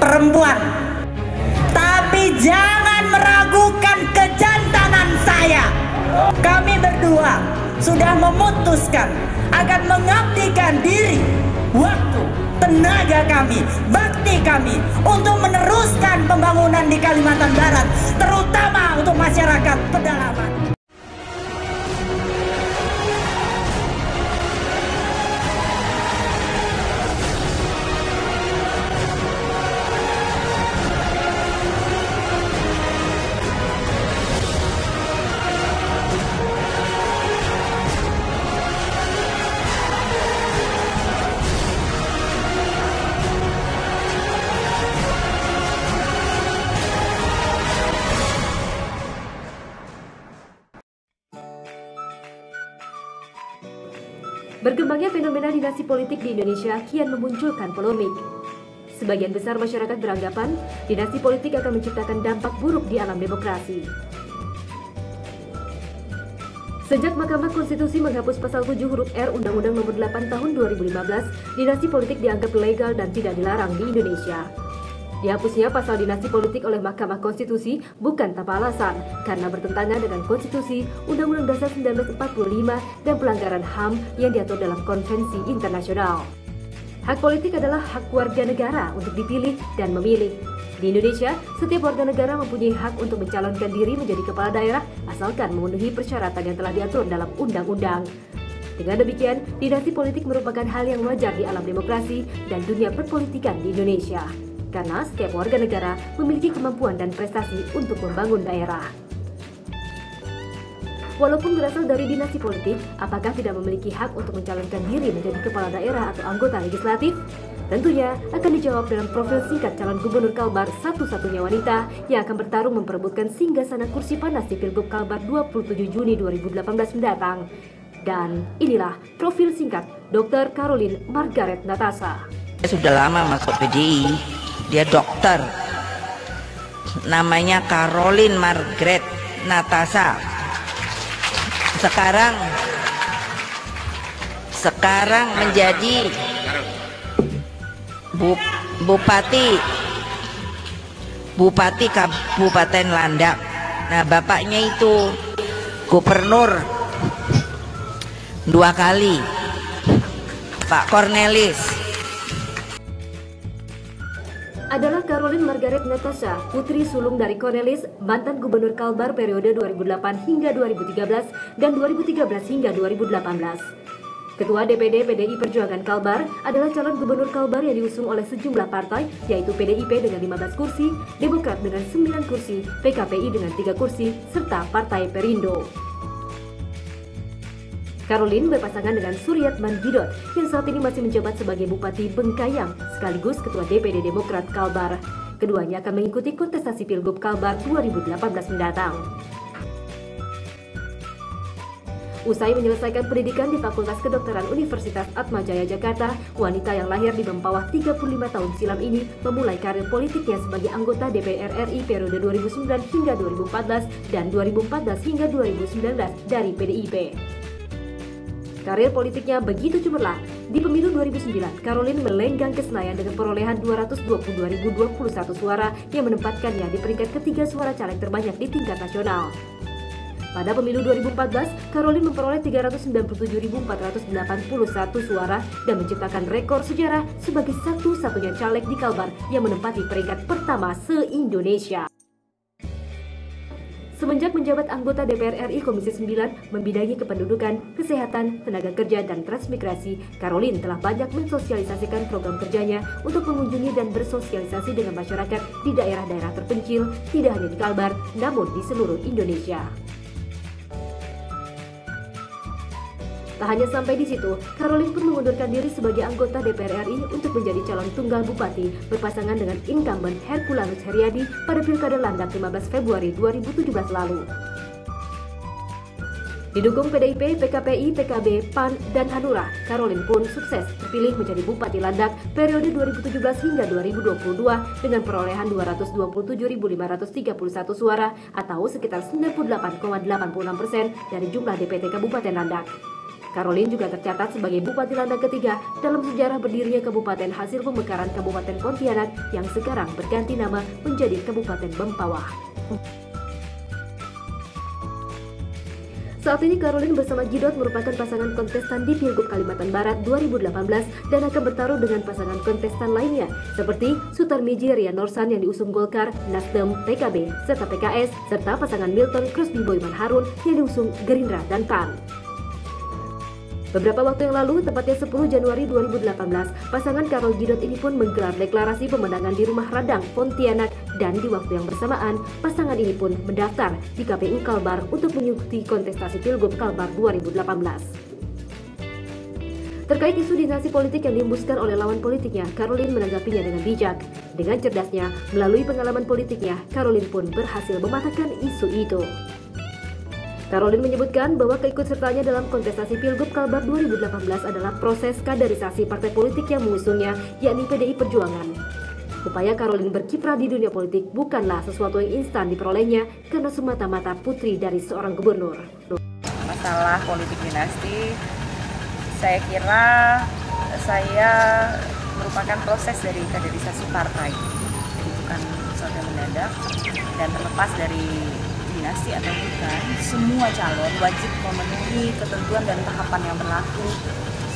perempuan. Tapi jangan meragukan kejantanan saya. Kami berdua sudah memutuskan akan mengabdikan diri, waktu, tenaga kami, bakti kami untuk meneruskan pembangunan di Kalimantan Barat, terutama untuk masyarakat pedalaman. Berkembangnya fenomena dinasti politik di Indonesia kian memunculkan polemik. Sebagian besar masyarakat beranggapan dinasti politik akan menciptakan dampak buruk di alam demokrasi. Sejak Mahkamah Konstitusi menghapus pasal 7 huruf R Undang-Undang Nomor 8 Tahun 2015, dinasti politik dianggap legal dan tidak dilarang di Indonesia. Dihapusnya pasal dinasti politik oleh Mahkamah Konstitusi bukan tanpa alasan, karena bertentangan dengan Konstitusi, Undang-Undang Dasar 1945, dan pelanggaran HAM yang diatur dalam konvensi internasional. Hak politik adalah hak warga negara untuk dipilih dan memilih. Di Indonesia, setiap warga negara mempunyai hak untuk mencalonkan diri menjadi kepala daerah asalkan memenuhi persyaratan yang telah diatur dalam undang-undang. Dengan demikian, dinasti politik merupakan hal yang wajar di alam demokrasi dan dunia perpolitikan di Indonesia karena setiap warga negara memiliki kemampuan dan prestasi untuk membangun daerah. Walaupun berasal dari dinasti politik, apakah tidak memiliki hak untuk mencalonkan diri menjadi kepala daerah atau anggota legislatif? Tentunya akan dijawab dalam profil singkat calon gubernur Kalbar satu-satunya wanita yang akan bertarung memperebutkan singgasana kursi panas di Pilgub Kalbar 27 Juni 2018 mendatang. Dan inilah profil singkat Dr. Caroline Margaret Natasa. Sudah lama masuk PDI, dia dokter. Namanya Caroline Margaret Natasa. Sekarang sekarang menjadi Bu, Bupati Bupati Kabupaten Landak. Nah, bapaknya itu gubernur dua kali. Pak Cornelis adalah Caroline Margaret Natasha, putri sulung dari Cornelis, mantan gubernur Kalbar periode 2008 hingga 2013 dan 2013 hingga 2018. Ketua DPD PDI Perjuangan Kalbar adalah calon gubernur Kalbar yang diusung oleh sejumlah partai, yaitu PDIP dengan 15 kursi, Demokrat dengan 9 kursi, PKPI dengan 3 kursi, serta Partai Perindo. Caroline berpasangan dengan Suryat Mandidot yang saat ini masih menjabat sebagai Bupati Bengkayang sekaligus Ketua DPD Demokrat Kalbar. Keduanya akan mengikuti kontestasi Pilgub Kalbar 2018 mendatang. Usai menyelesaikan pendidikan di Fakultas Kedokteran Universitas Atmajaya Jakarta, wanita yang lahir di Mempawah 35 tahun silam ini memulai karir politiknya sebagai anggota DPR RI periode 2009 hingga 2014 dan 2014 hingga 2019 dari PDIP. Karir politiknya begitu cemerlang. Di pemilu 2009, Caroline melenggang ke Senayan dengan perolehan 222.021 suara yang menempatkannya di peringkat ketiga suara caleg terbanyak di tingkat nasional. Pada pemilu 2014, Caroline memperoleh 397.481 suara dan menciptakan rekor sejarah sebagai satu-satunya caleg di Kalbar yang menempati peringkat pertama se-Indonesia. Semenjak menjabat anggota DPR RI Komisi 9 membidangi kependudukan, kesehatan, tenaga kerja, dan transmigrasi, Caroline telah banyak mensosialisasikan program kerjanya untuk mengunjungi dan bersosialisasi dengan masyarakat di daerah-daerah terpencil, tidak hanya di Kalbar, namun di seluruh Indonesia. Tak hanya sampai di situ, Caroline pun mengundurkan diri sebagai anggota DPR RI untuk menjadi calon tunggal bupati berpasangan dengan incumbent Herculanus Heriadi pada Pilkada Landak 15 Februari 2017 lalu. Didukung PDIP, PKPI, PKB, PAN, dan Hanura, Caroline pun sukses terpilih menjadi Bupati Landak periode 2017 hingga 2022 dengan perolehan 227.531 suara atau sekitar 98,86 persen dari jumlah DPT Kabupaten Landak. Caroline juga tercatat sebagai Bupati Landak ketiga dalam sejarah berdirinya Kabupaten hasil pemekaran Kabupaten Pontianak yang sekarang berganti nama menjadi Kabupaten Bempawah. Saat ini Caroline bersama Jidot merupakan pasangan kontestan di Pilgub Kalimantan Barat 2018 dan akan bertarung dengan pasangan kontestan lainnya seperti Sutarmiji Rian Norsan yang diusung Golkar, Nasdem, PKB, serta PKS, serta pasangan Milton Crosby Boyman Harun yang diusung Gerindra dan PAN. Beberapa waktu yang lalu, tepatnya 10 Januari 2018, pasangan Karol Gidot ini pun menggelar deklarasi pemenangan di rumah Radang, Pontianak, dan di waktu yang bersamaan, pasangan ini pun mendaftar di KPU Kalbar untuk mengikuti kontestasi Pilgub Kalbar 2018. Terkait isu dinasti politik yang dihembuskan oleh lawan politiknya, Caroline menanggapinya dengan bijak. Dengan cerdasnya, melalui pengalaman politiknya, Caroline pun berhasil mematahkan isu itu. Caroline menyebutkan bahwa keikutsertaannya dalam kontestasi Pilgub Kalbar 2018 adalah proses kaderisasi partai politik yang mengusungnya, yakni PDI Perjuangan. Upaya Caroline berkiprah di dunia politik bukanlah sesuatu yang instan diperolehnya karena semata-mata putri dari seorang gubernur. Masalah politik dinasti, saya kira saya merupakan proses dari kaderisasi partai. Bukan sesuatu yang mendadak dan terlepas dari dinasti atau bukan, semua calon wajib memenuhi ketentuan dan tahapan yang berlaku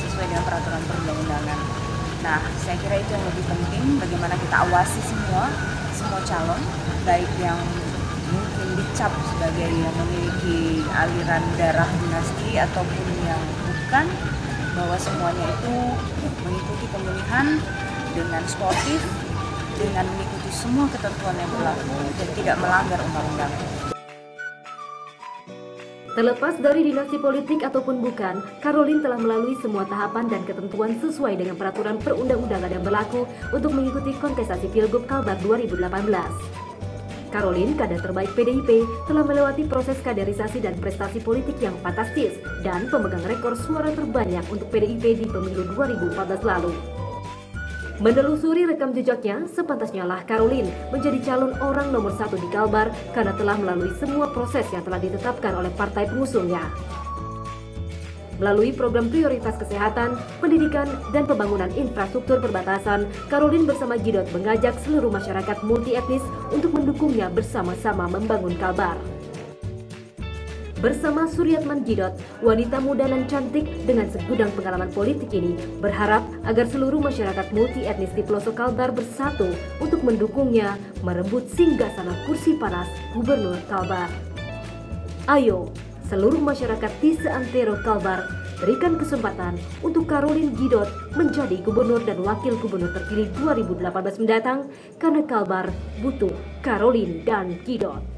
sesuai dengan peraturan perundang-undangan. Nah, saya kira itu yang lebih penting bagaimana kita awasi semua semua calon baik yang mungkin dicap sebagai yang memiliki aliran darah dinasti ataupun yang bukan bahwa semuanya itu mengikuti pemilihan dengan sportif dengan mengikuti semua ketentuan yang berlaku dan tidak melanggar undang-undang. Terlepas dari dinasti politik ataupun bukan, Caroline telah melalui semua tahapan dan ketentuan sesuai dengan peraturan perundang-undangan yang berlaku untuk mengikuti kontestasi Pilgub Kalbar 2018. Caroline, kader terbaik PDIP, telah melewati proses kaderisasi dan prestasi politik yang fantastis dan pemegang rekor suara terbanyak untuk PDIP di pemilu 2014 lalu. Menelusuri rekam jejaknya, sepantasnya lah Caroline menjadi calon orang nomor satu di Kalbar karena telah melalui semua proses yang telah ditetapkan oleh partai pengusungnya. Melalui program prioritas kesehatan, pendidikan, dan pembangunan infrastruktur perbatasan, Caroline bersama Gidot mengajak seluruh masyarakat multi etnis untuk mendukungnya bersama-sama membangun Kalbar. Bersama Suryatman Gidot, wanita muda dan cantik dengan segudang pengalaman politik ini berharap agar seluruh masyarakat multi etnis di pelosok Kalbar bersatu untuk mendukungnya merebut singgasana kursi panas Gubernur Kalbar. Ayo, seluruh masyarakat di seantero Kalbar berikan kesempatan untuk Caroline Gidot menjadi gubernur dan wakil gubernur terpilih 2018 mendatang karena Kalbar butuh Caroline dan Gidot.